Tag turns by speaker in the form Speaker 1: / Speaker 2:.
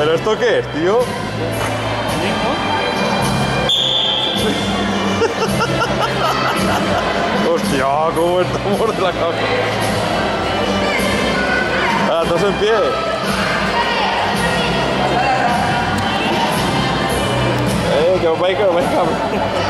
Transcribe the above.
Speaker 1: ¿Pero esto qué es, tío? Hostia, cómo estamos de la cabeza. Ah, todos en pie. Eh, que os vais, que os vais, cabrón.